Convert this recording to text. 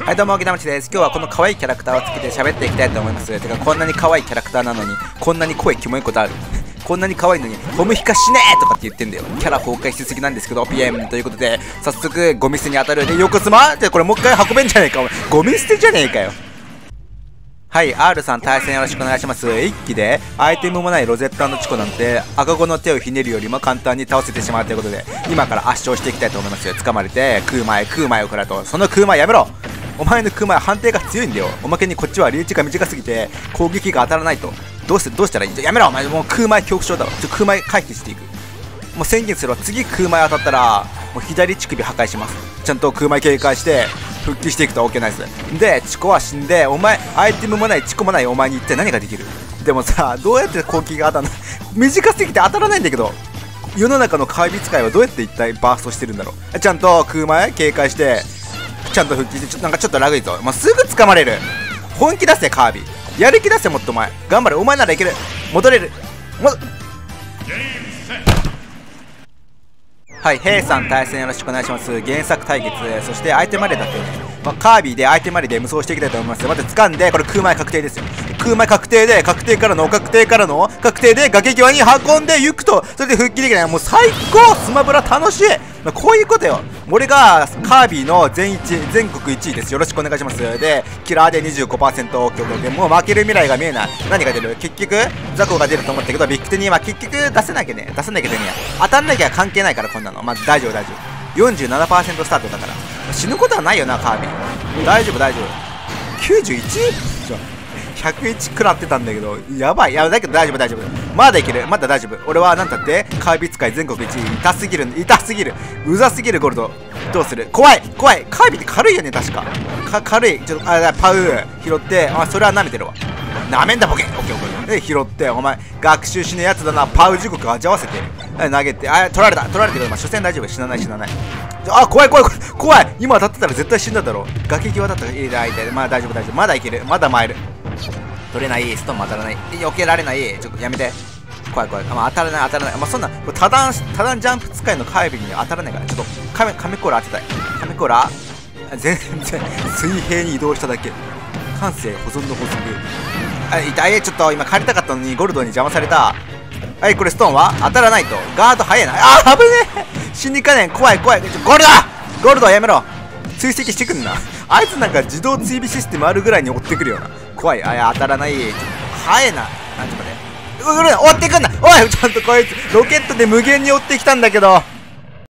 はいどうも、木田町です。今日はこの可愛いキャラクターをつけて喋っていきたいと思います。てか、こんなに可愛いキャラクターなのに、こんなに声キモいことある。こんなに可愛いのに、ゴムヒカしねえとかって言ってんだよ。キャラ崩壊しすぎなんですけど、ピエンということで、早速、ゴミ捨てに当たる。で、横妻ってこれもう一回運べんじゃねえか、お前。ゴミ捨てじゃねえかよ。はい、R さん対戦よろしくお願いします。一気で、アイテムもないロゼッタチコなんて、赤子の手をひねるよりも簡単に倒せてしまうということで、今から圧勝していきたいと思いますよ。掴まれて、食う前、食う前を食らうと、その食う前やめろお前のクマは判定が強いんだよ。おまけにこっちはリーチが短すぎて攻撃が当たらないと。どうしてどうしたらいい？やめろ。お前もう空前恐怖症だわちょ空前回避していく。もう宣言するわ次空前当たったらもう左乳首破壊します。ちゃんと空前警戒して復帰していくと OK ナイスでチコは死んでお前アイテムもないチコもないお前に一体何ができる？でもさどうやって攻撃が当たらない短すぎて当たらないんだけど世の中の怪物使いはどうやって一体バーストしてるんだろう？ちゃんと空前警戒してちゃんと復帰してちょなんかちょっとラグいぞ、まあ、すぐ掴まれる。本気出せカービィ。やる気出せもっとお前。頑張れお前ならいける。戻れる。もはい、ヘイさん対戦よろしくお願いします。原作対決、そして相手までだって、まあ、カービィで相手までで無双していきたいと思います。まず掴んで、これ空前確定ですよ。空前確定で、確定からの、確定からの、確定で崖際に運んでいくと、それで復帰できない。もう最高スマブラ楽しい。まあ、こういうことよ。俺がカービィの全一全国1位です。よろしくお願いします。でキラーで 25%OK でもう負ける未来が見えない。何が出る？結局ザコが出ると思ったけどビッグテには結局出せなきゃね出さなきゃ出ねや。当たんなきゃ関係ないからこんなの。まあ大丈夫大丈夫。47%スタートだから。死ぬことはないよなカービィ。大丈夫大丈夫。91? じゃあ。101食らってたんだけど、やばい。いや、だけど大丈夫、大丈夫。まだいける。まだ大丈夫。俺は、なんたって、カービ使い全国1位。痛すぎる。痛すぎる。うざすぎる、ゴールド。どうする？怖い怖いカービィって軽いよね、確か。か、軽い。ちょっと、あ、パウ拾って、あ、それは舐めてるわ。舐めんだボケオッケーオッケーで拾ってお前学習しねえやつだなパウ時刻味わわせて投げてあ取られた取られてるまあ初戦大丈夫死なない死なないあ怖い怖い怖い怖い今当たってたら絶対死んだだろ崖際だったらいいだいてまあ大丈夫大丈夫まだいけるまだ参る取れないストーンも当たらない。避けられない。ちょっとやめて。怖い怖い、まあ、当たらない当たらない。まあそんな多段多段ジャンプ使いのカービに当たらないから。ちょっとカメカメコーラ当てたい。カメコーラ。全然水平に移動しただけ。感性保存の法則。あ痛いちょっと今帰りたかったのにゴルドに邪魔された。はいこれストーンは？当たらないと。ガード早いな。あ危ねえ。死にかねん。怖い怖い。ゴールドゴールドやめろ。追跡してくんな。あいつなんか自動追尾システムあるぐらいに追ってくるよな。怖い。あや当たらない。早えな。なんとかね。うる追ってくんなおいちゃんとこいつロケットで無限に追ってきたんだけど。